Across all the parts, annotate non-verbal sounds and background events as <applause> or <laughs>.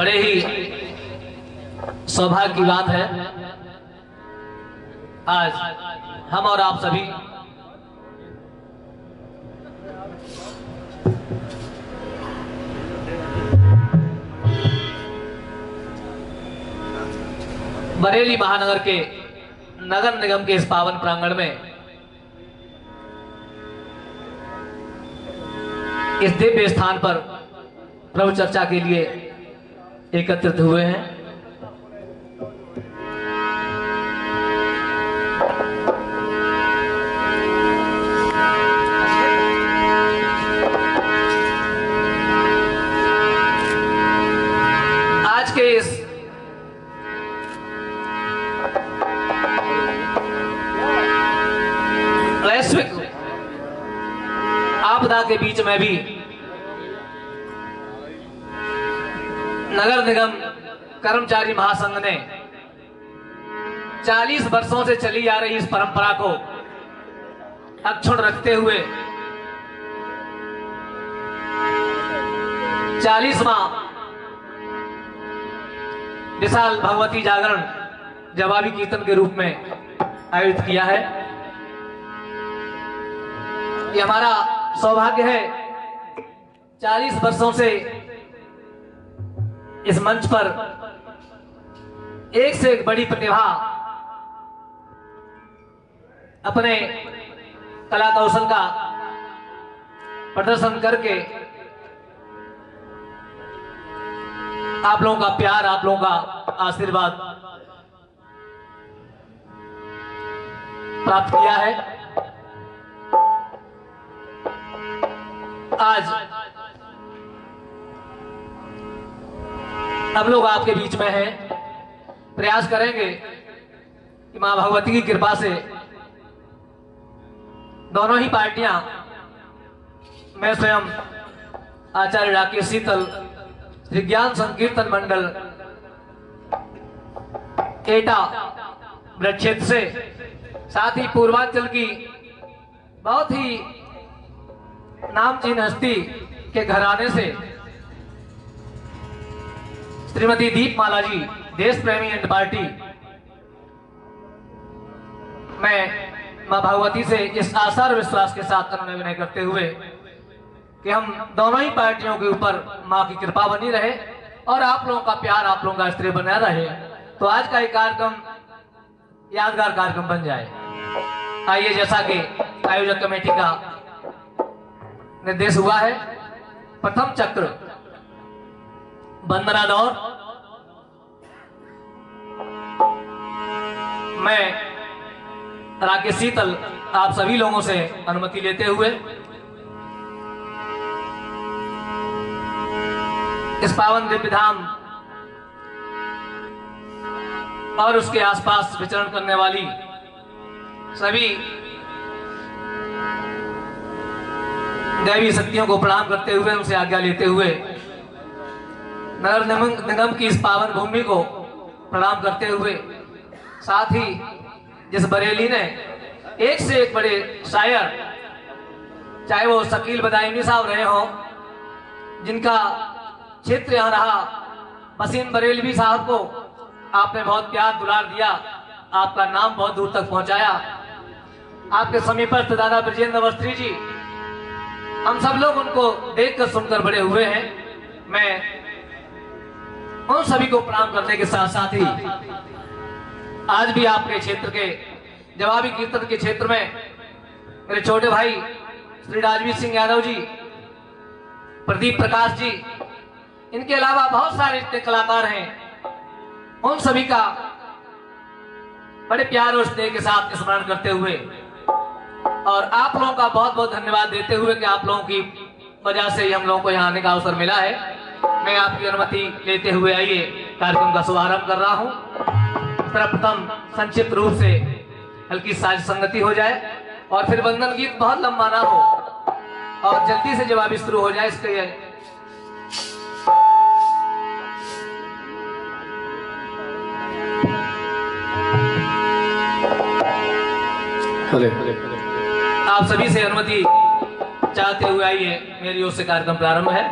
बड़े ही सौभाग्य की बात है। आज हम और आप सभी बरेली महानगर के नगर निगम के इस पावन प्रांगण में इस दिव्य स्थान पर प्रभु चर्चा के लिए एकत्रित हुए हैं। आज के इस वैश्विक आपदा के बीच में भी नगर निगम कर्मचारी महासंघ ने 40 वर्षों से चली आ रही इस परंपरा को अक्षुण रखते हुए चालीसवा विशाल भगवती जागरण जवाबी कीर्तन के रूप में आयोजित किया है। ये हमारा सौभाग्य है 40 वर्षों से इस मंच पर एक से एक बड़ी प्रतिभा अपने कला कौशल का प्रदर्शन करके आप लोगों का प्यार, आप लोगों का आशीर्वाद प्राप्त किया है। आज हम लोग आपके बीच में हैं। प्रयास करेंगे कि माँ भगवती की कृपा से दोनों ही पार्टियाँ मैं स्वयं आचार्य राकेश शीतल, विज्ञान संकीर्तन मंडल, एटा ब्रक्षेत्र से, साथ ही पूर्वांचल की बहुत ही नामचीन हस्ती के घराने से श्रीमती दीपमाला जी देश प्रेमी एंड पार्टी मैं माँ भगवती से इस आशा और विश्वास के साथ अनुनय विनय करते हुए कि हम दोनों ही पार्टियों के ऊपर माँ की कृपा बनी रहे और आप लोगों का प्यार आप लोगों का स्त्री बना रहे तो आज का ये कार्यक्रम यादगार कार्यक्रम बन जाए। आइए, जैसा कि आयोजक कमेटी का निर्देश हुआ है, प्रथम चक्र वंदना दौर मैं राकेश शीतल आप सभी लोगों से अनुमति लेते हुए इस पावन दिव्य धाम और उसके आसपास विचरण करने वाली सभी देवी शक्तियों को प्रणाम करते हुए, उनसे आज्ञा लेते हुए नगर निगम की इस पावन भूमि को प्रणाम करते हुए, साथ ही जिस बरेली ने एक से एक बड़े शायर, चाहे वो शकील बदायनी साहब रहे हों, जिनका क्षेत्र यहाँ रहा, वसीम बरेलवी साहब को आपने बहुत प्यार दुलार दिया, आपका नाम बहुत दूर तक पहुँचाया। आपके समीपस्थ दादा ब्रजेंद्र अवस्थी जी, हम सब लोग उनको देखकर सुनकर बड़े हुए हैं। मैं उन सभी को प्रणाम करने के साथ साथ ही आज भी आपके क्षेत्र के जवाबी कीर्तन के क्षेत्र में मेरे छोटे भाई श्री राजवीर सिंह यादव जी, प्रदीप प्रकाश जी, इनके अलावा बहुत सारे इतने कलाकार हैं। उन सभी का बड़े प्यार और स्नेह के साथ स्मरण करते हुए और आप लोगों का बहुत बहुत धन्यवाद देते हुए कि आप लोगों की वजह से ही हम लोगों को यहाँ आने का अवसर मिला है। मैं आपकी अनुमति लेते हुए आइए कार्यक्रम का शुभारंभ कर रहा हूँ। सर्वप्रथम संक्षिप्त रूप से हल्की साज संगति हो जाए और फिर वंदन गीत बहुत लंबा ना हो और जल्दी से जवाब शुरू हो जाए इसके लिए। आप सभी से अनुमति चाहते हुए आइए मेरी ओर से कार्यक्रम प्रारंभ है।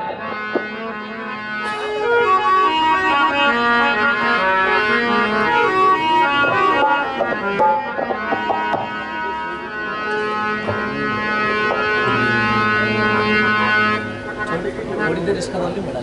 फिर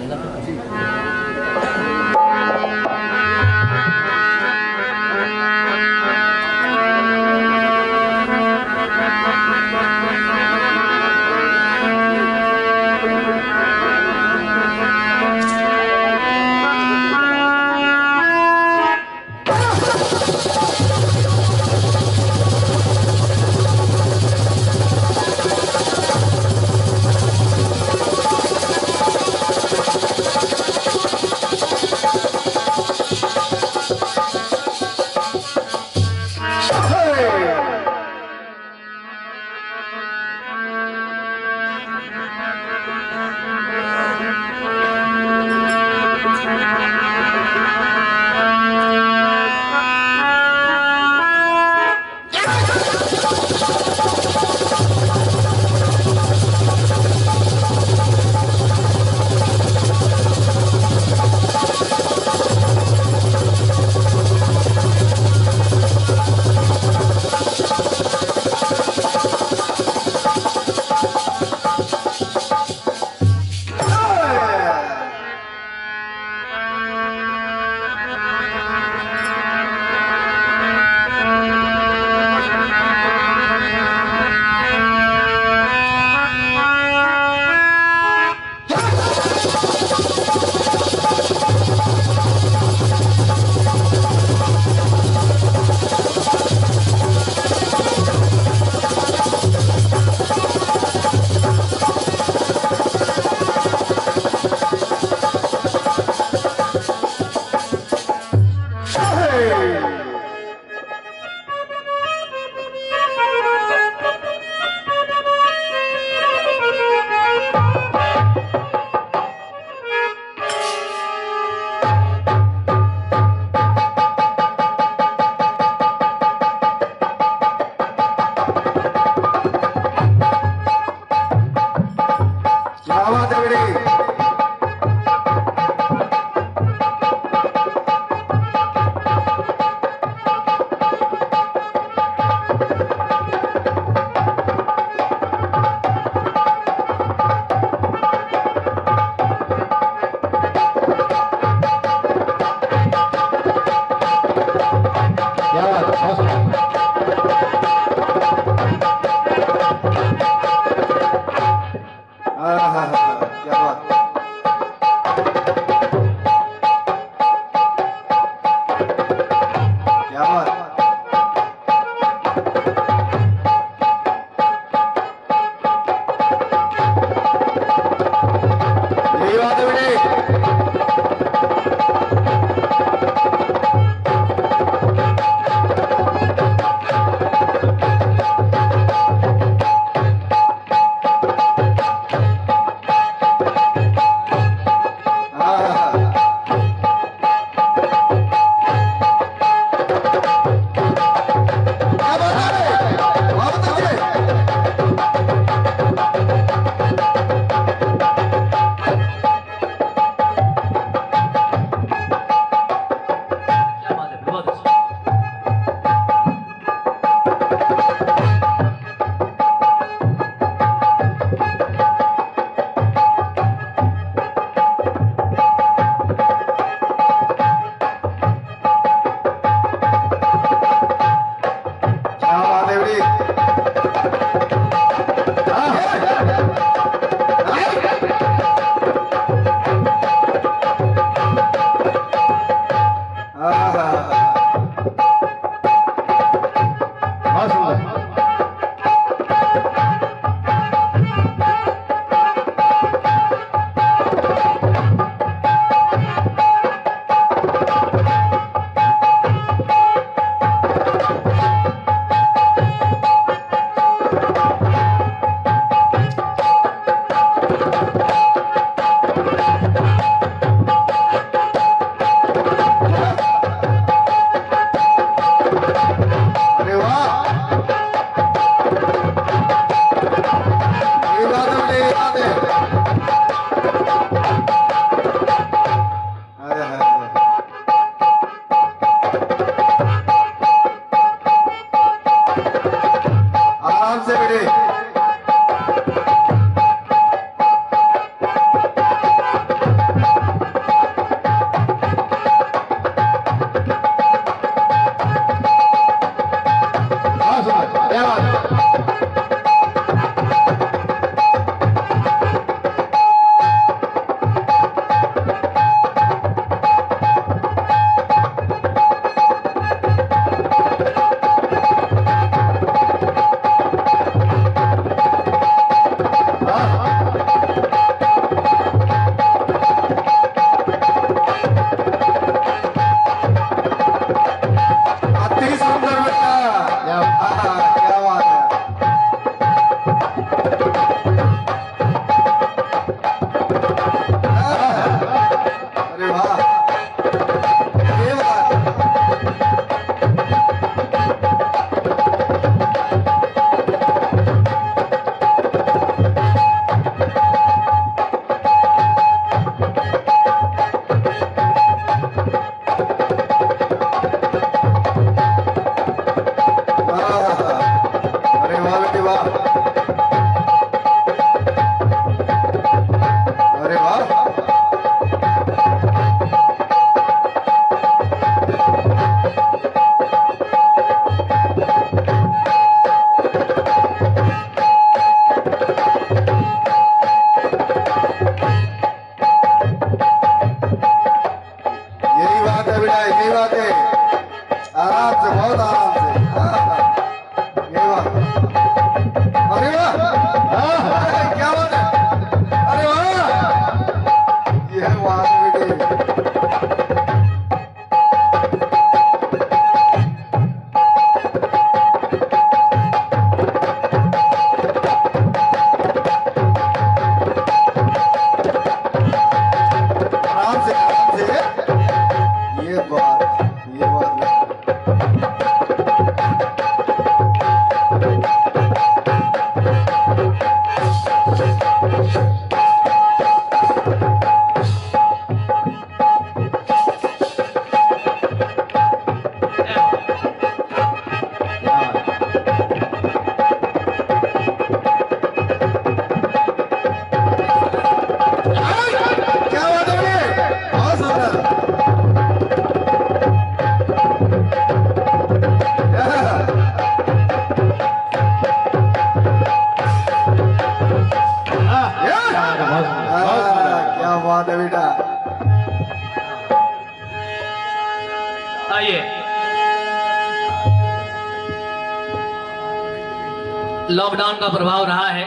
लॉकडाउन का प्रभाव रहा है।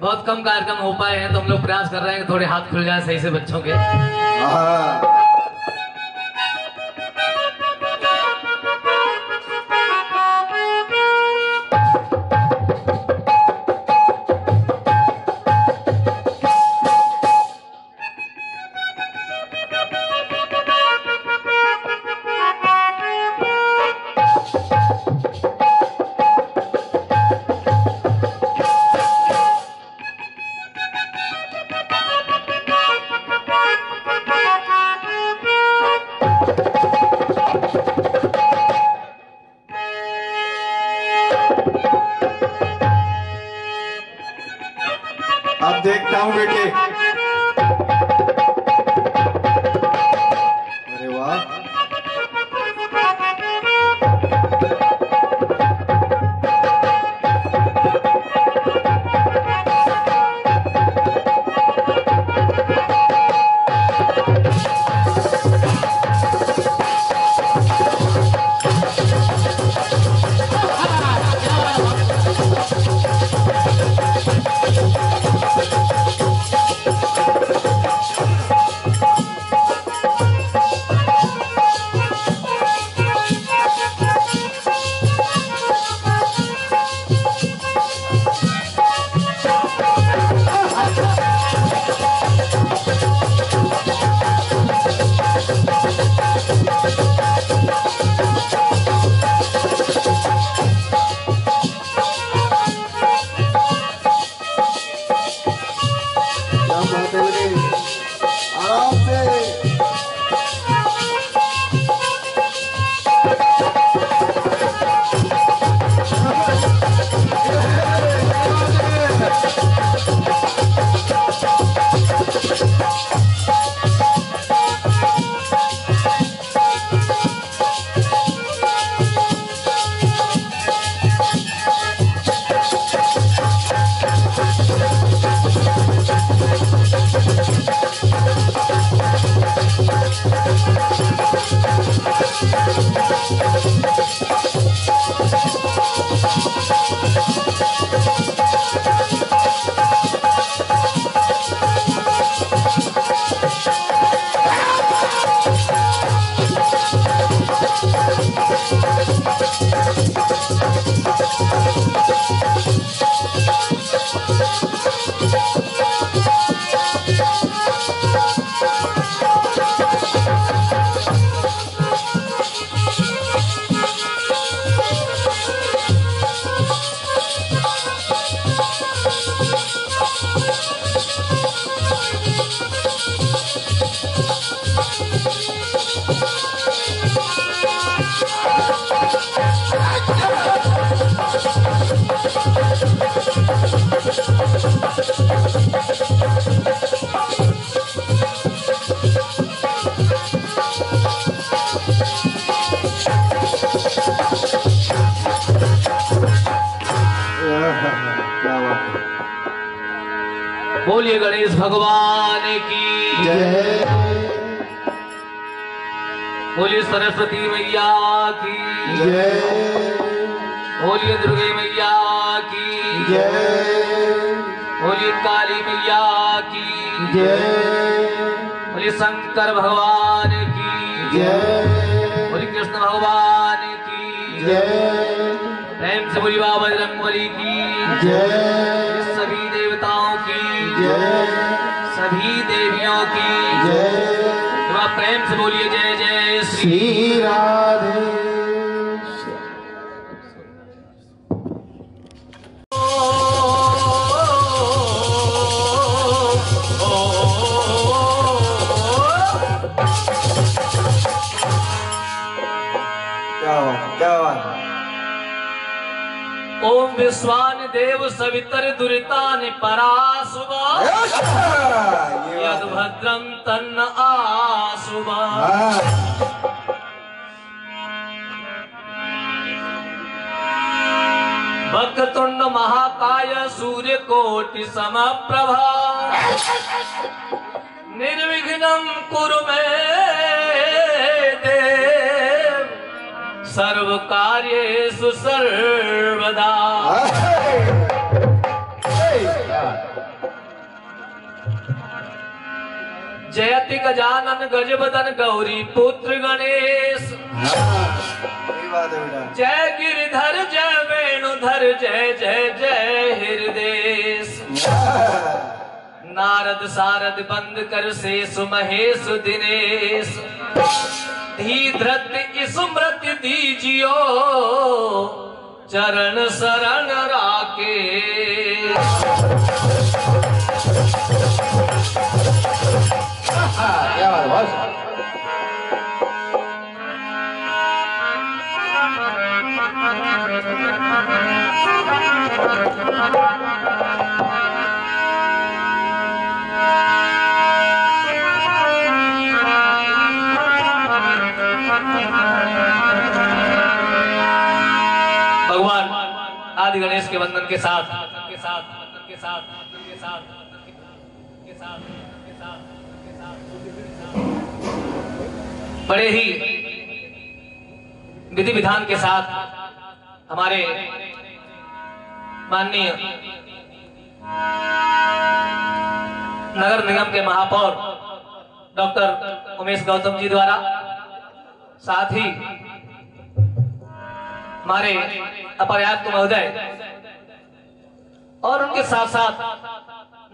बहुत कम कार्यक्रम हो पाए हैं तो हम लोग प्रयास कर रहे हैं कि थोड़े हाथ खुल जाए सही से बच्चों के। you <laughs> बोलिए गणेश भगवान की जय। बोलिए सरस्वती मैया की जय। बोलिए दुर्गे मैया की जय। बोलिए काली मैया की जय। बोलिए शंकर भगवान की जय। बोलिए कृष्ण भगवान की जय। प्रेम से बोलिए बाबा बजरंगबली की जय। जय। सभी देवियों की जय। प्रेम से बोलिए जय जय। श्री राधे। ओम विश्वान देव सवितर दुरितानि परासुवा अच्छा, यद भद्रम तन्न आसुवा हाँ, वक्रतुंड महाकाय सूर्य कोटि समप्रभा। निर्विघ्नं कुरु मे देव सर्व कार्येषु सर्वदा। जयति गजानन गजबदन गौरी पुत्र गणेश। जय गिरधर, जय वेणुधर, जय जय जय हृदेश नारद सारद बंद कर शेष महेश दिनेश धी धृत स्मृति दीजियो चरण शरण राके हाँ, है। बस के साथ के साथ के साथ के साथ के साथ के साथ के साथ। बड़े ही विधि विधान के साथ हमारे माननीय नगर निगम के महापौर डॉक्टर उमेश गौतम जी द्वारा, साथ ही हमारे अपर्याप्त महोदय और उनके साथ साथ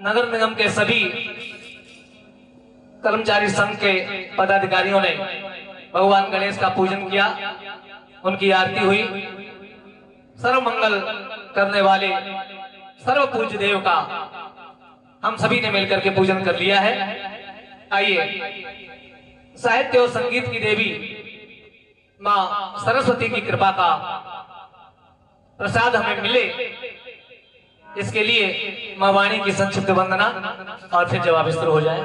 नगर निगम के सभी कर्मचारी संघ के पदाधिकारियों ने भगवान गणेश का पूजन किया। उनकी आरती हुई। सर्व मंगल करने वाले सर्व पूज्य देव का हम सभी ने मिलकर के पूजन कर लिया है। आइए, साहित्य और संगीत की देवी माँ सरस्वती की कृपा का प्रसाद हमें मिले। इसके लिए माँ वाणी की संक्षिप्त वंदना और फिर जवाब शुरू हो जाए।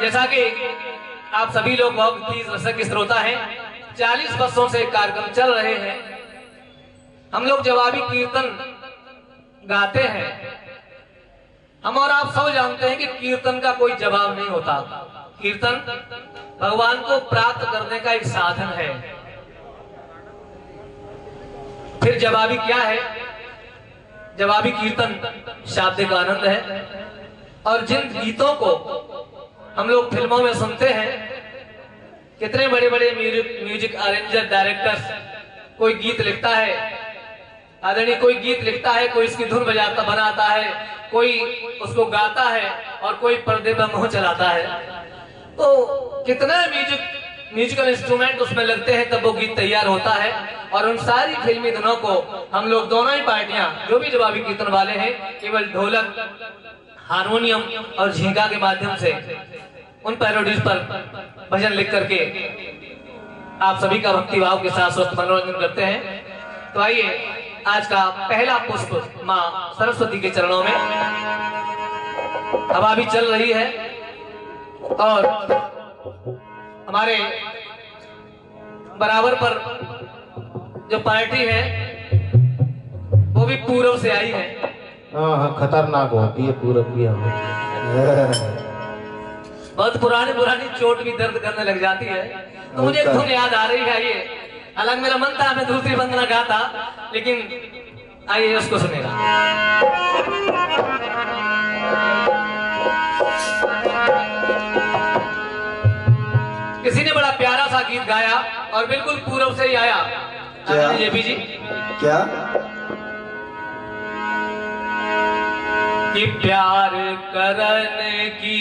जैसा कि आप सभी लोग बहुत ही रसक श्रोता हैं, चालीस वर्षों से कार्यक्रम चल रहे हैं। हम लोग जवाबी कीर्तन गाते हैं, हम और आप सब जानते हैं कि कीर्तन का कोई जवाब नहीं होता। कीर्तन भगवान को प्राप्त करने का एक साधन है। फिर जवाबी क्या है? जवाबी कीर्तन, शाब्दिक आनंद है। और जिन गीतों को हम लोग फ़िल्मों में सुनते हैं, कितने बड़े बड़े म्यूज़िक म्यूज़िक अरेंजर डायरेक्टर्स कोई गीत लिखता है, आदरणीय, कोई गीत लिखता है, कोई इसकी धुन बजाता, बनाता है, कोई उसको गाता है और कोई पर्दे पर मुँह चलाता है। तो कितना म्यूज़िक म्यूजिकल इंस्ट्रूमेंट उसमें लगते हैं, तब वो गीत तैयार होता है। और उन सारी फिल्मी धुनों को हम लोग दोनों ही पार्टियाँ, जो भी जवाबी कीर्तन वाले हैं, केवल ढोलक, हारमोनियम और झींगा के माध्यम से उन पैरोडीज पर भजन लिख करके आप सभी का भक्तिभाव के साथ स्वस्थ मनोरंजन करते हैं। तो आइए, आज का पहला पुष्प माँ सरस्वती के चरणों में हवा भी चल रही है और हमारे बराबर पर जो पार्टी है वो भी पूर्व से आई है। हाँ हाँ खतरनाक होती है पूरब की हमें। बहुत पुरानी पुरानी चोट भी दर्द करने लग जाती है। तो मुझे धुन याद आ रही है ये हालाँकि मेरा मन था मैं दूसरी बंदना गाता लेकिन आइए उसको सुनेगा। गाया और बिल्कुल पूर्व से ही आया। क्या? जेपी जी। क्या? कि प्यार करने की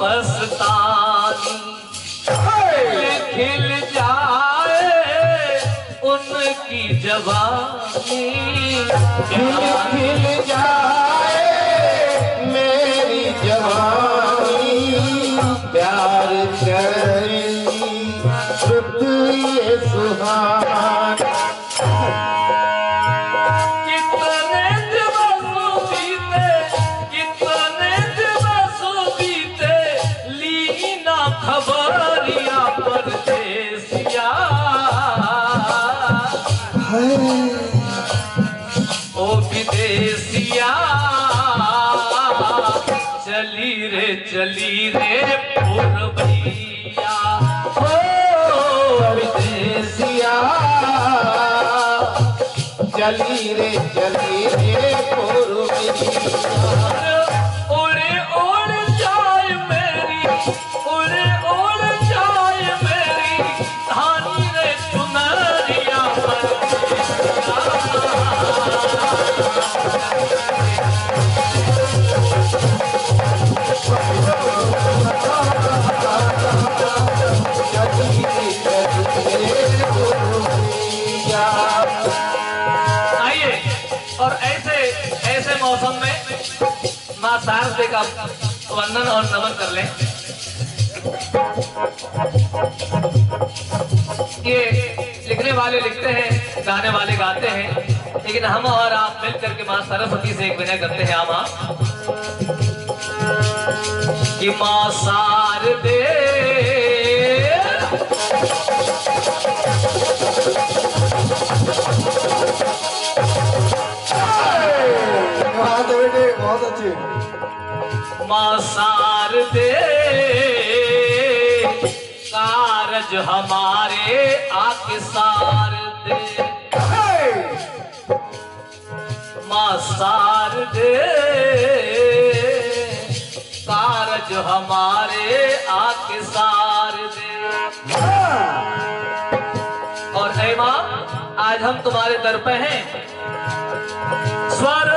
मस्तानी खिल जाए उनकी जवानी। खिल खिल जाए ओ विदेशिया चली रे चली रे पुरबैया माँ शारदे का वंदन और नमन कर लें। ये लिखने वाले लिखते हैं, गाने वाले गाते हैं, लेकिन हम और आप मिल करके माँ सरस्वती से एक विनय करते हैं, आम। आप कि माँ शारदे माँ शारदे कारज हमारे आके शारदे माँ शारदे कारज हमारे आके शारदे और है। माँ आज हम तुम्हारे दर पे हैं। स्वर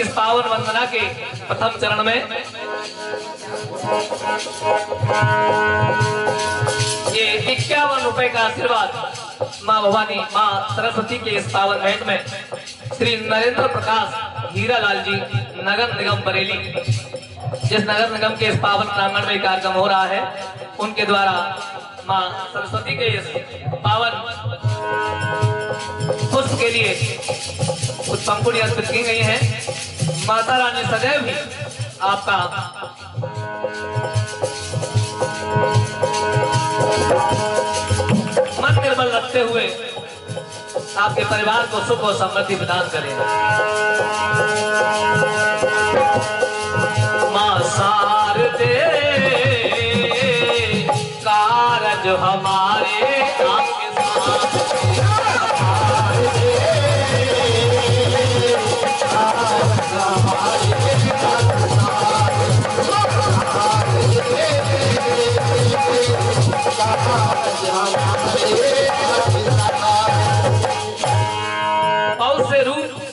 इस पावन वंदना के प्रथम चरण में। ये इक्यावन रुपए का आशीर्वाद माँ भवानी, माँ सरस्वती के इस पावन भेंट में। श्री नरेंद्र प्रकाश हीरा लाल जी, नगर निगम बरेली। जिस नगर निगम के इस पावन प्रांगण में कार्यक्रम हो रहा है, उनके द्वारा माँ सरस्वती के इस पावन पुष्प के लिए कुछ पंखुड़ी अर्पित की गई है। माता रानी सदैव ही आपका मन निर्मल रखते हुए आपके परिवार को सुख और समृद्धि प्रदान करें। माँ शारदे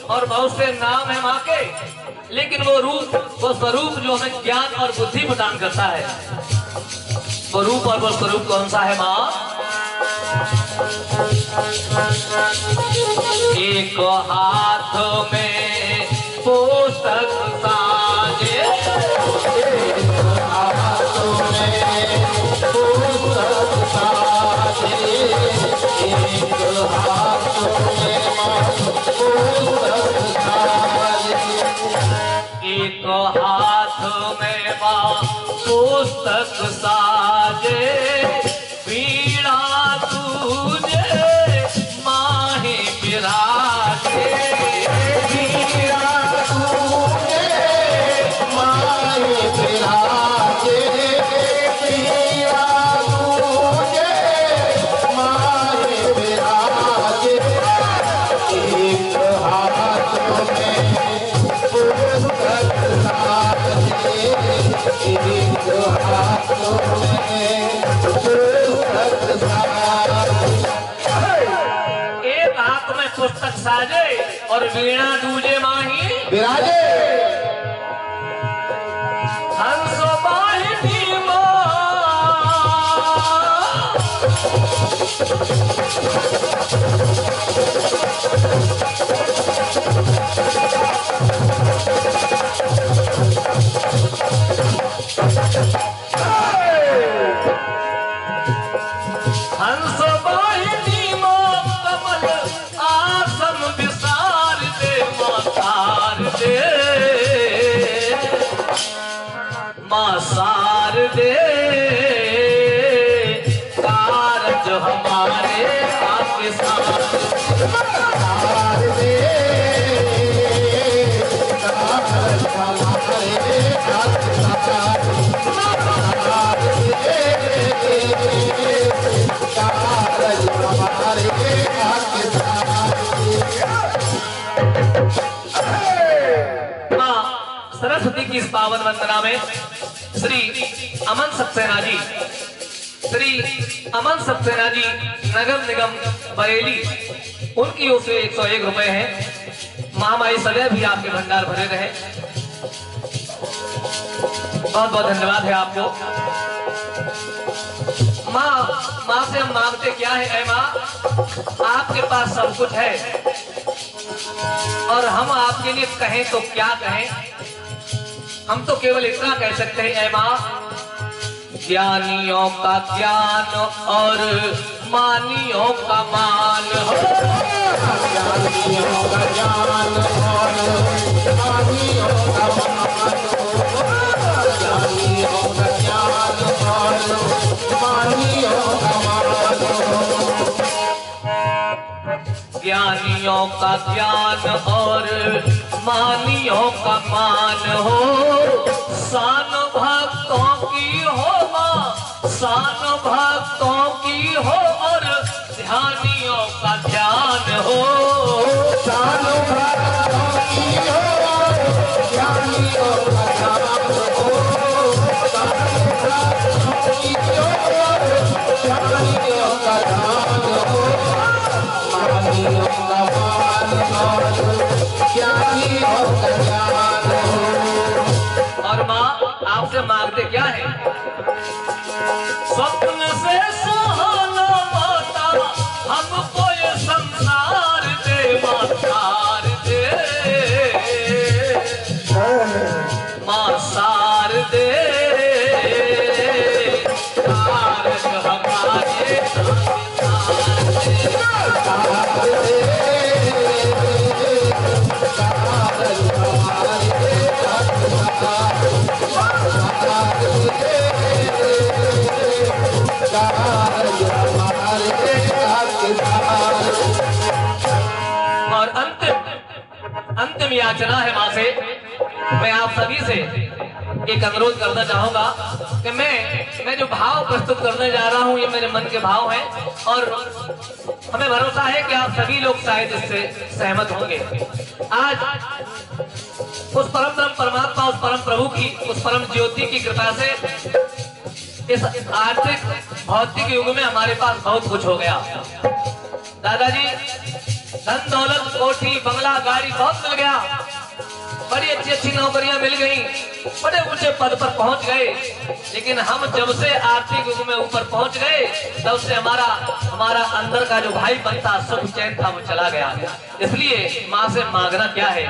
और बहुत से नाम है माँ के लेकिन वो रूप, वो स्वरूप जो हमें ज्ञान और बुद्धि प्रदान करता है, वो रूप और वो स्वरूप कौन सा है माँ? एक हाथ में पुस्तक साजे वीणा दूजे माही। विराजे। हंस बाहिनी माँ की इस पावन वंदना में श्री अमन सक्सेना जी श्री अमन सक्सेना जी नगर निगम बरेली, उनकी ओर से एक सौ एक रुपए है। महामाई सदैव भी आपके भंडार भरे रहे। बहुत बहुत धन्यवाद है आपको। माँ माँ से हम मांगते क्या है, ऐ माँ? आपके पास सब कुछ है। और हम आपके लिए कहें तो क्या कहें? हम तो केवल इतना कह सकते हैं ऐ माँ ज्ञानियों का ज्ञान और मानियों का मान। हो ज्ञानियों का ज्ञान और ज्ञानियों का मान। ज्ञानियों का ज्ञान और ज्ञानियों ज्ञानियों का ज्ञान और मानियों का मान हो। सान भक्तों की हो माँ, सान भक्तों की हो और ध्यानियों का ध्यान हो। सानु याचना है माँ से, मैं आप सभी से एक अनुरोध करना चाहूँगा कि मैं मैं जो भाव प्रस्तुत करने जा रहा हूँ, ये मेरे मन के भाव हैं और हमें भरोसा है कि आप सभी लोग शायद इससे सहमत होंगे। आज उस परम ब्रह्म परमात्मा, उस परम प्रभु की, उस परम ज्योति की कृपा से इस आर्थिक, भौतिक युग में हमारे पास बहुत कुछ हो गया। दादाजी धन दौलत कोठी, बंगला, गाड़ी, बहुत मिल गया। बड़ी अच्छी अच्छी नौकरियाँ मिल गई। बड़े ऊँचे पद पर पहुँच गए। लेकिन हम जब से आर्थिक युग में ऊपर पहुँच गए, तब से हमारा हमारा अंदर का जो भाई बनता सुख चैन था, वो चला गया। इसलिए माँ से मांगना क्या है?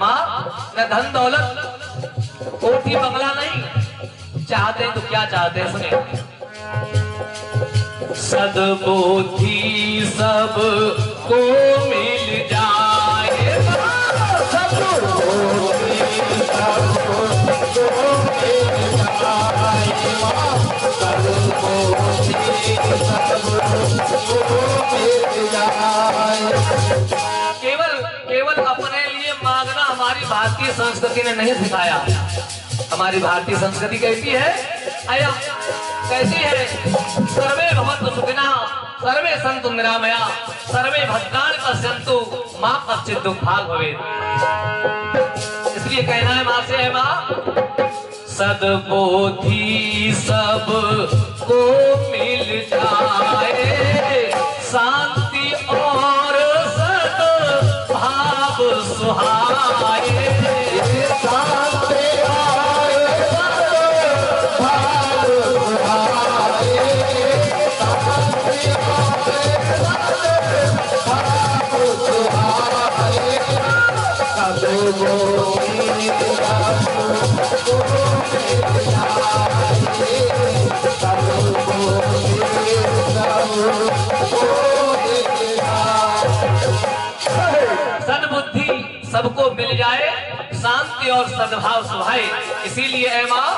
माँ न धन दौलत, कोठी, बंगला नहीं। चाहते तो क्या चाहते हैं, सुनिए। सदबुद्धि सब मिल जाए। केवल केवल अपने लिए मांगना हमारी भारतीय संस्कृति ने नहीं सिखाया। हमारी भारतीय संस्कृति कैसी है, अयम कैसी है, सर्वे भवन्तु सुखिनः। सर्वे संतु निरामया, सर्वे भद्राणि पश्यंतु माँ कश्चित दुखाल भवे। इसलिए कहना है माँ से है माँ, सदबोधि सबको मिल जाए शांति मिल जाए शांति और सद्भाव सुहाए। इसीलिए ऐ माँ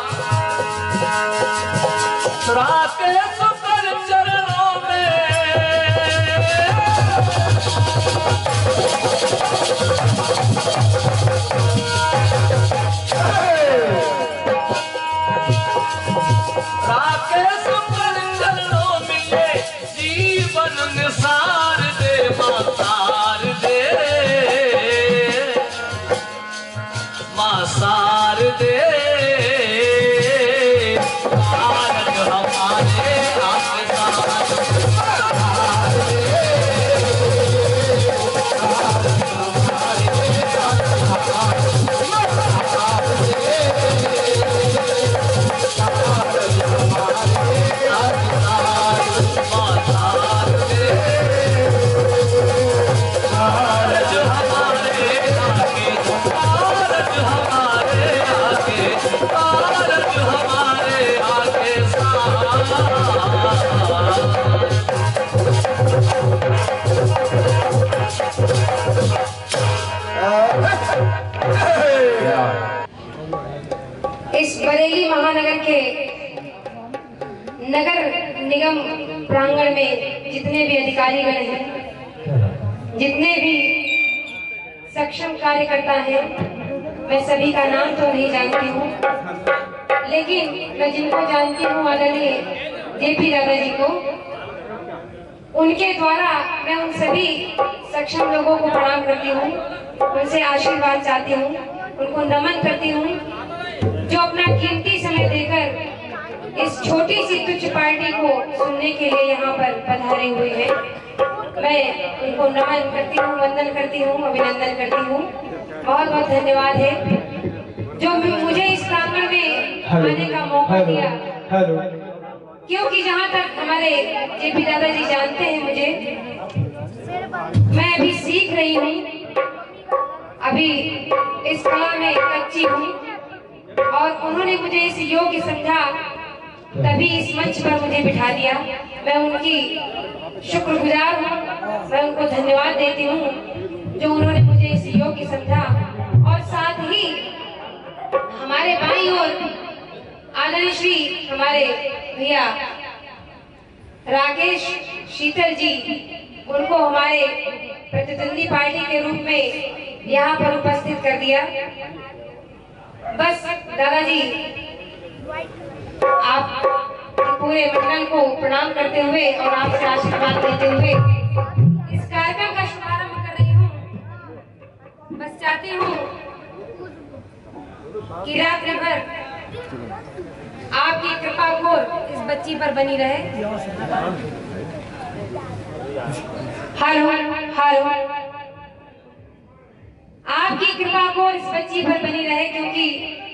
कार्यकर्ता हैं। मैं सभी का नाम तो नहीं जानती हूँ। लेकिन मैं जिनको जानती हूँ, आदरणीय जेपी दादाजी को, उनके द्वारा मैं उन सभी सक्षम लोगों को प्रणाम करती हूँ। उनसे आशीर्वाद चाहती हूँ। उनको नमन करती हूँ। जो अपना कीमती समय देकर इस छोटी सी तुच्छ पार्टी को सुनने के लिए यहाँ पर पधारे हुए हैं। मैं उनको नमन करती हूँ वंदन करती हूँ अभिनंदन करती हूँ। बहुत बहुत धन्यवाद है। जो मुझे इस प्रांगण में आने का मौका दिया। क्योंकि जहाँ तक हमारे जेपी दादाजी जानते हैं मुझे मैं अभी सीख रही हूँ। अभी इस कला में कच्ची हूँ। और उन्होंने मुझे इस योग्य समझा तभी इस मंच पर मुझे बिठा दिया। मैं उनकी शुक्रगुजार हूँ मैं उनको धन्यवाद देती हूँ, जो उन्होंने मुझे इस योग्य समझा और साथ ही हमारे बाई और आदरणीय श्री हमारे भैया राकेश शीतल जी, उनको हमारे प्रतिद्वंदी पार्टी के रूप में यहाँ पर उपस्थित कर दिया। बस, दादाजी, आप पूरे मंडल को प्रणाम करते हुए और आपसे आशीर्वाद लेते हुए इस कार्यक्रम का शुभारंभ कर रही हूँ। बस चाहती हूँ कि रात्रि भर आपकी कृपा घोर इस बच्ची पर बनी रहे। हेलो हेलो आपकी कृपा घोर इस बच्ची पर बनी रहे, क्योंकि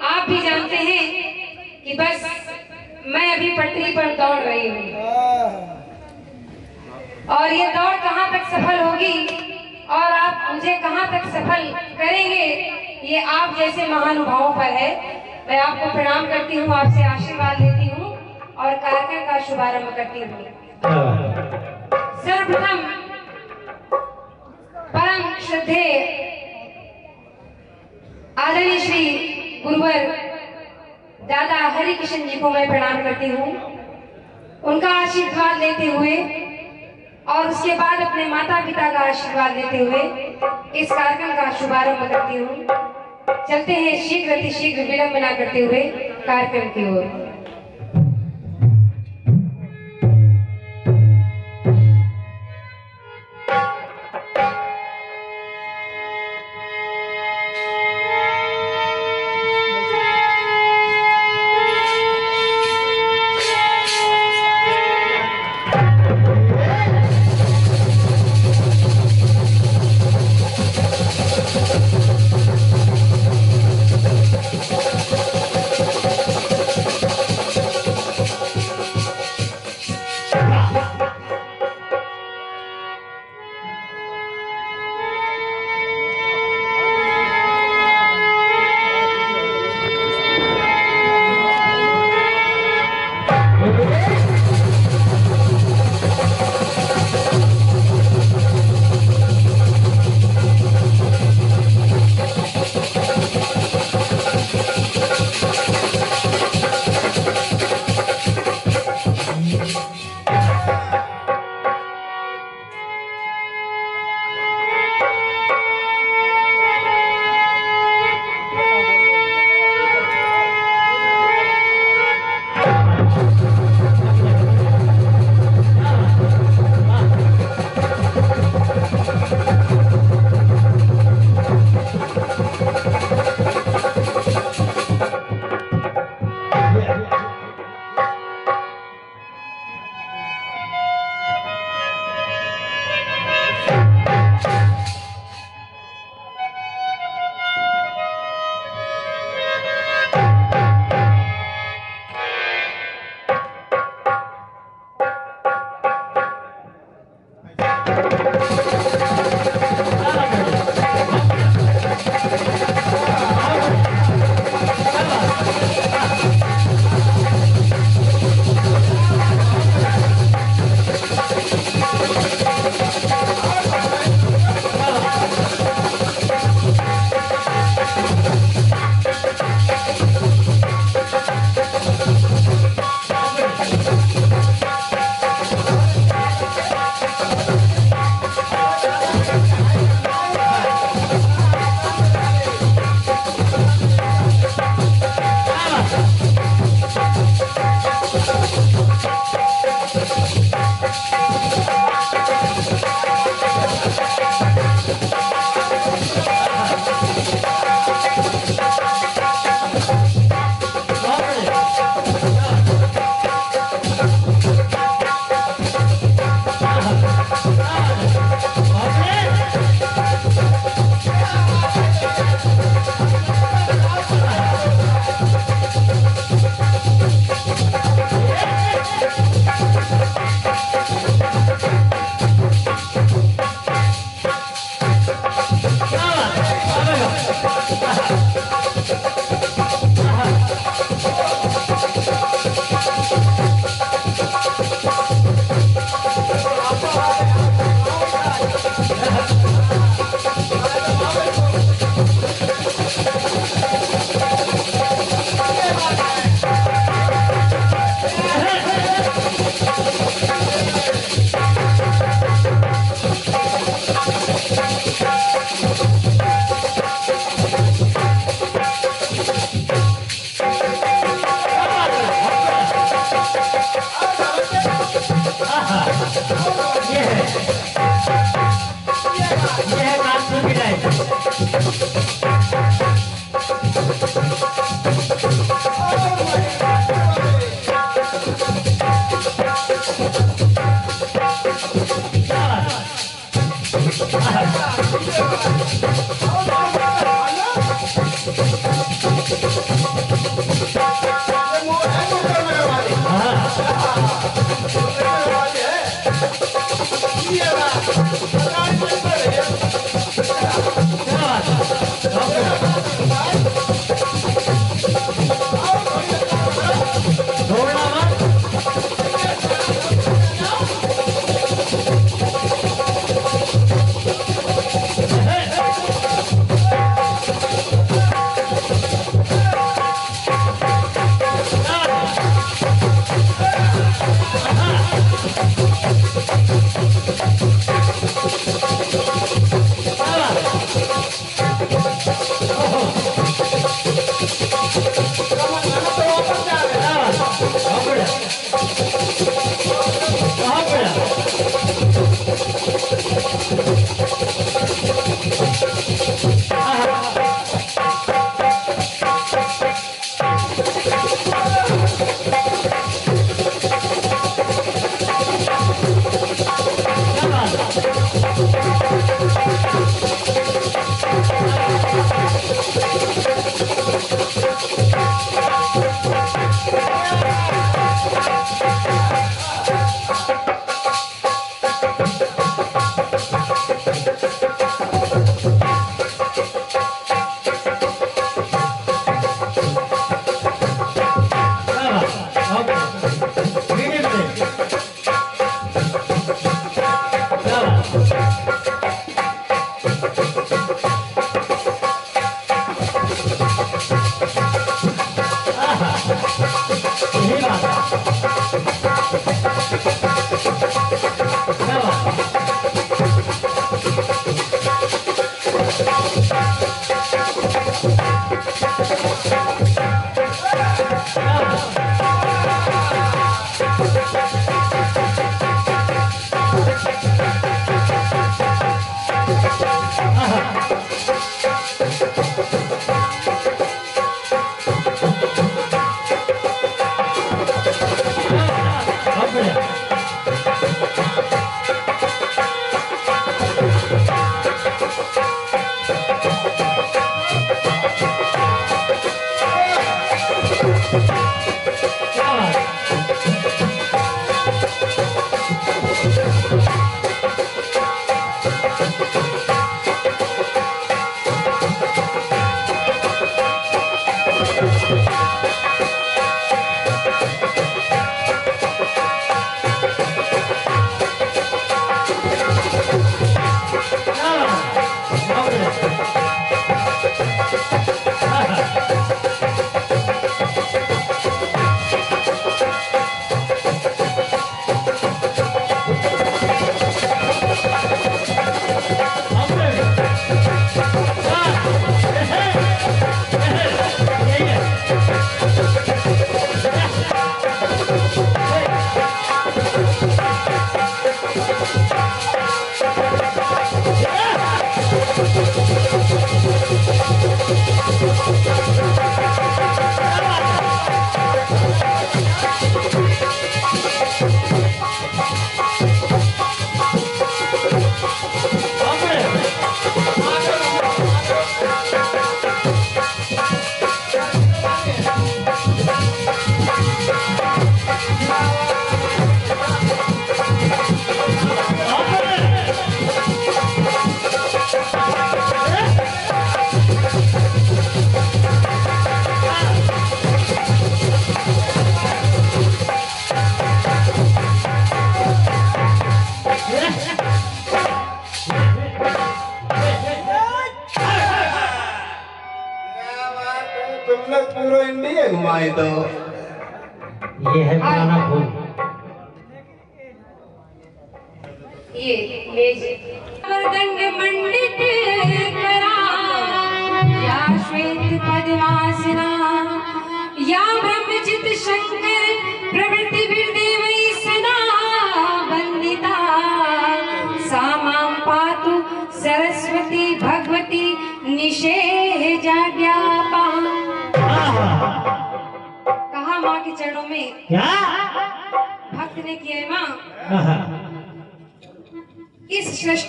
आप भी जानते हैं कि बस मैं अभी पटरी पर दौड़ रही हूँ। और ये दौड़ कहाँ तक सफल होगी? और आप मुझे कहाँ तक सफल करेंगे? ये आप जैसे महानुभावों पर है। मैं आपको प्रणाम करती हूँ, आपसे आशीर्वाद लेती हूँ और कार्यक्रम का शुभारंभ करती हूँ। सर्वप्रथम परम श्रद्धे आदरणीय श्री गुरुवर दादा हरि कृष्ण जी को मैं प्रणाम करती हूँ। उनका आशीर्वाद लेते हुए और उसके बाद अपने माता पिता का आशीर्वाद लेते हुए इस कार्यक्रम का शुभारंभ करती हूँ। चलते हैं शीघ्र अतिशीघ्र विलंब न करते हुए कार्यक्रम की ओर।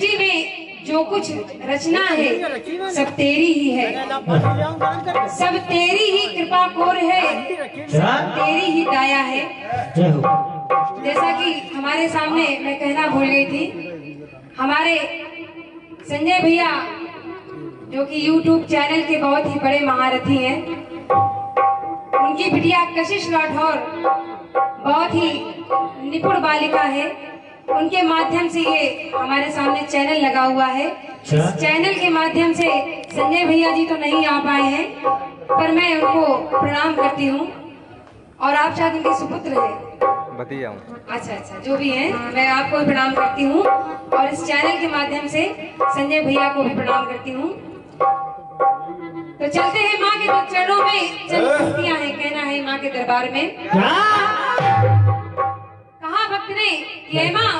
सृष्टि में जो कुछ रचना है, सब तेरी ही है। सब तेरी ही कृपा कोर है। क्या तेरी ही दया है। जैसा कि हमारे सामने मैं कहना भूल गई थी, हमारे संजय भैया, जो कि YouTube चैनल के बहुत ही बड़े महारथी हैं, उनकी बिटिया कशिश राठौर बहुत ही निपुण बालिका है। उनके माध्यम से ये हमारे सामने चैनल लगा हुआ है। इस चैनल के माध्यम से संजय भैया जी तो नहीं आ पाए हैं पर मैं उनको प्रणाम करती हूँ और आप शायद उनके सुपुत्र हैं। भतीजा अच्छा अच्छा जो भी है मैं आपको भी प्रणाम करती हूँ और इस चैनल के माध्यम से संजय भैया को भी प्रणाम करती हूँ। तो चलते हैं माँ के दो चरणों में। पंक्तियाँ हैं कहना है माँ के दरबार में। क्या कहा भक्त ने ये माँ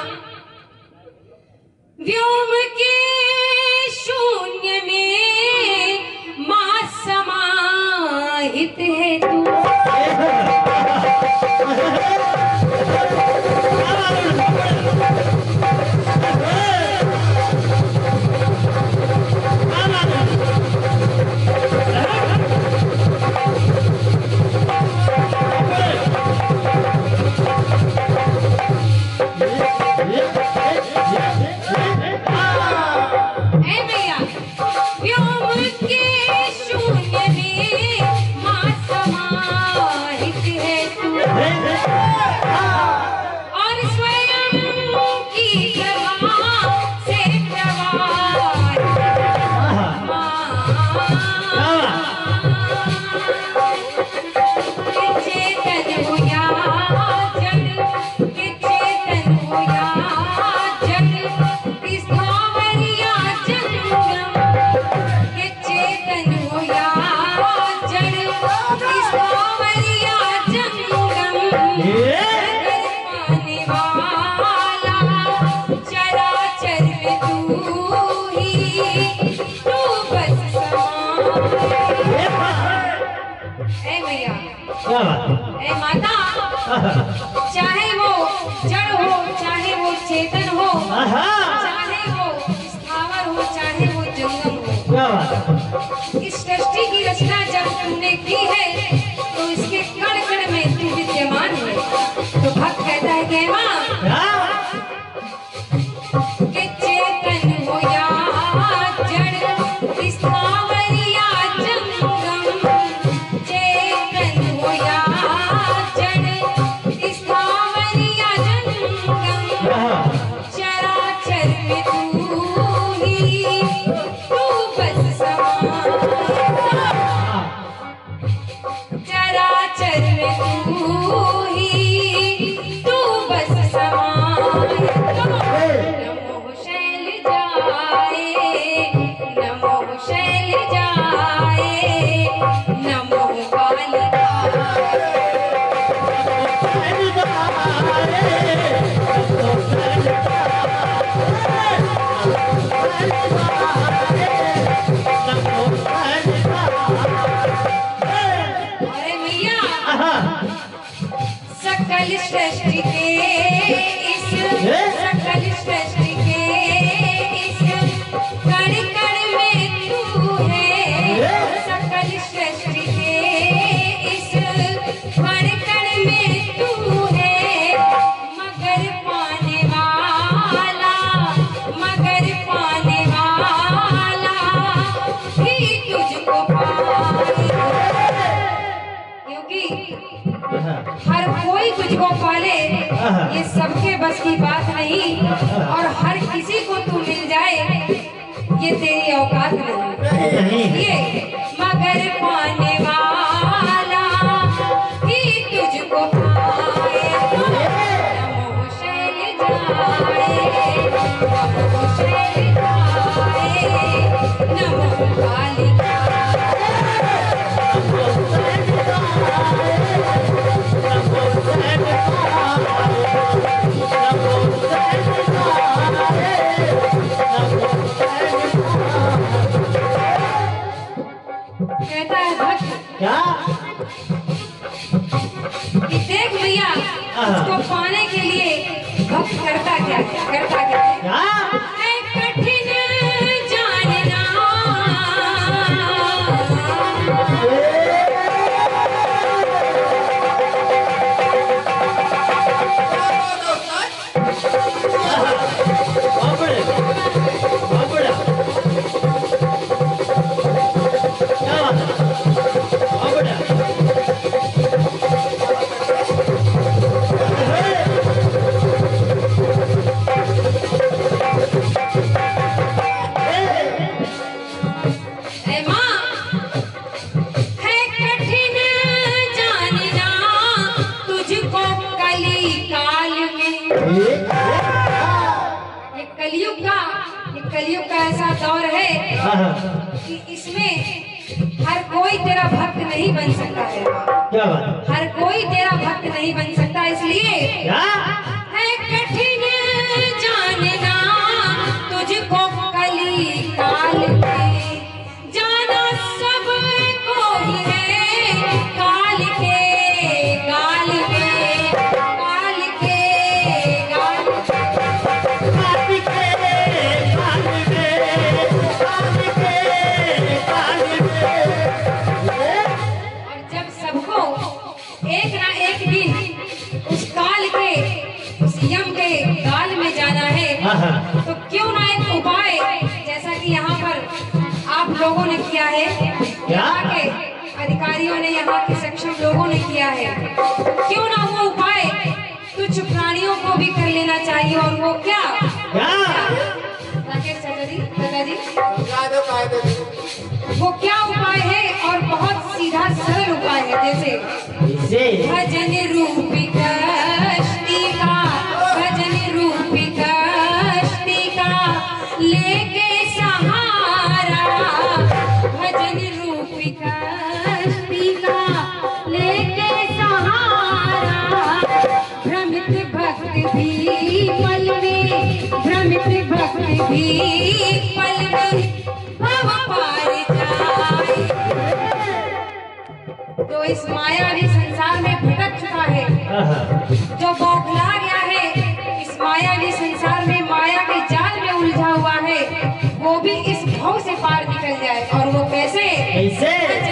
व्योम के शून्य सकल सृष्टि के बस की बात नहीं और हर किसी को तू मिल जाए ये तेरी औकात नहीं। ये मगर पाने इस इस मायावी संसार में भटक चुका है। हाँ, हाँ। जो बौखला गया है इस मायावी संसार में माया के जाल में उलझा हुआ है। वो भी इस भाव से पार निकल जाए और वो कैसे? कैसे?